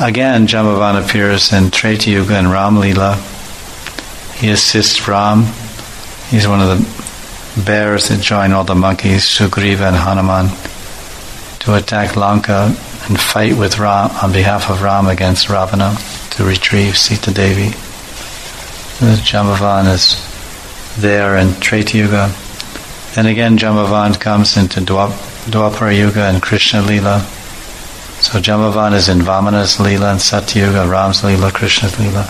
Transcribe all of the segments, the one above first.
Again, Jambavan appears in Treta Yuga and Ram Lila. He assists Ram. He's one of the bears that join all the monkeys, Sugriva and Hanuman, to attack Lanka and fight with Ram on behalf of Ram against Ravana to retrieve Sita Devi. Jambavan is there in Treta Yuga. Then again, Jambavan comes into Dwapara Yuga and Krishna Lila. So Jambavan is in Vamana's Leela and Satyuga, Ram's Leela, Krishna's Leela.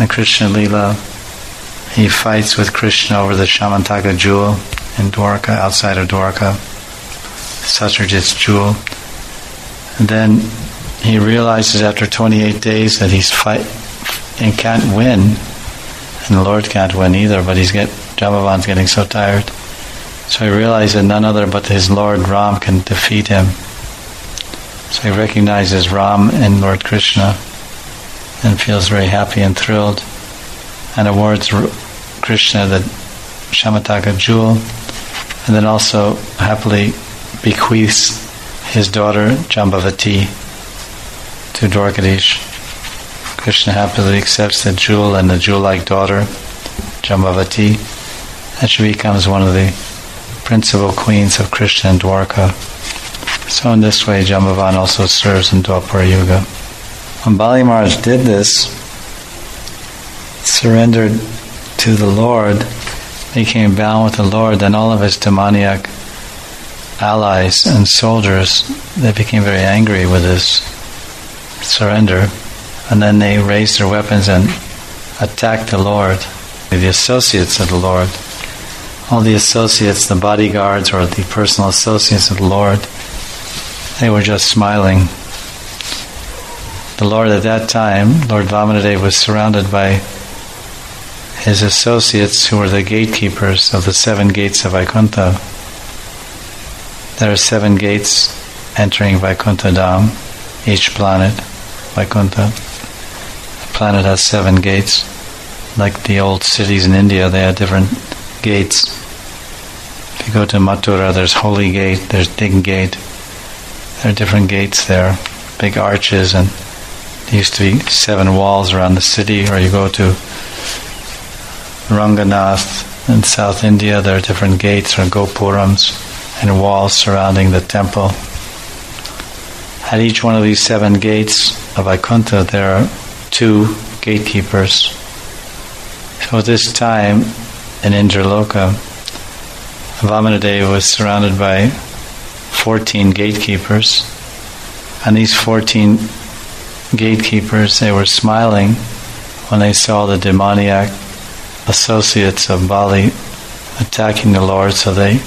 And Krishna Leela, he fights with Krishna over the Shamantaka jewel in Dwarka, outside of Dwarka, Satyajit's jewel. And then he realizes after 28 days that he's fight and can't win, and the Lord can't win either, but he's get Jambavan's getting so tired. So he realizes that none other but his Lord Ram can defeat him. So he recognizes Ram in Lord Krishna and feels very happy and thrilled and awards Krishna the Shamantaka jewel and then also happily bequeaths his daughter Jambavati to Dwarkadish. Krishna happily accepts the jewel and the jewel-like daughter, Jambavati, and she becomes one of the principal queens of Krishna and Dwarka. So in this way, Jambavan also serves in Dwapara Yuga. When Bali Maharaj did this, surrendered to the Lord, became bound with the Lord, then all of his demoniac allies and soldiers, they became very angry with his surrender, and then they raised their weapons and attacked the Lord, the associates of the Lord. All the associates, the bodyguards or the personal associates of the Lord, they were just smiling. The Lord at that time, Lord Vamanadev, was surrounded by his associates who were the gatekeepers of the seven gates of Vaikuntha. There are seven gates entering Vaikuntha Dham, each planet, Vaikuntha. The planet has seven gates. Like the old cities in India, they had different gates. If you go to Mathura, there's Holi Gate, there's Dig Gate, there are different gates there, big arches, and there used to be seven walls around the city. Or you go to Ranganath in South India, there are different gates or gopurams and walls surrounding the temple. At each one of these seven gates of Vaikuntha, there are two gatekeepers. So at this time in Indraloka, Vamanadeva was surrounded by 14 gatekeepers. And these 14 gatekeepers, they were smiling when they saw the demoniac associates of Bali attacking the Lord, so they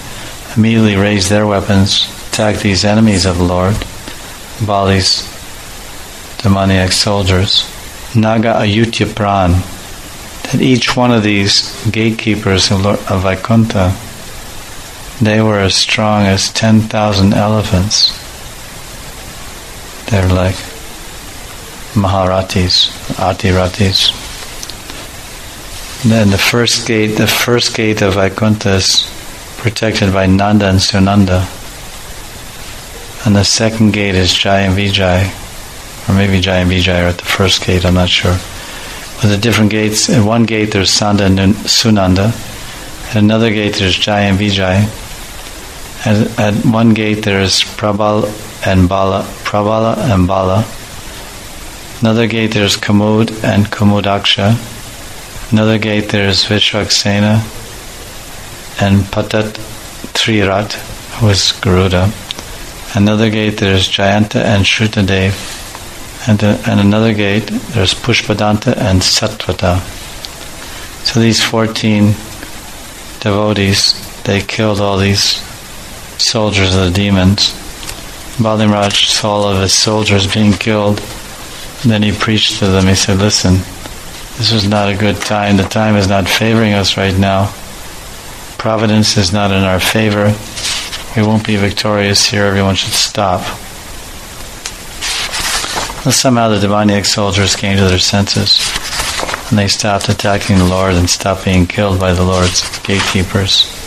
immediately raised their weapons, attacked these enemies of the Lord, Bali's demoniac soldiers. Naga Ayutya Pran, that each one of these gatekeepers of, Vaikuntha they were as strong as 10,000 elephants. They're like Maharatis, Atiratis. Then the first gate, the first gate of Vaikuntha is protected by Nanda and Sunanda. And the second gate is Jai and Vijay. Or maybe Jai and Vijay are at the first gate, I'm not sure. But the different gates, in one gate there's Sanda and Sunanda. At another gate there's Jai and Vijay. At, at one gate there is Prabal and Bala, Prabala and Bala. Another gate there is Kamud and Kamudaksha. Another gate there is Vishwaksena and Patat Trirat, who is Garuda. Another gate there is Jayanta and Shrutadev. And, uh, and another gate there's Pushpadanta and Satvata. So these 14 devotees, they killed all these soldiers of the demons. Bali Maharaj saw all of his soldiers being killed. Then he preached to them. He said, Listen, this is not a good time. The time is not favoring us right now. Providence is not in our favor. We won't be victorious here. Everyone should stop. Somehow the demoniac soldiers came to their senses and they stopped attacking the Lord and stopped being killed by the Lord's gatekeepers.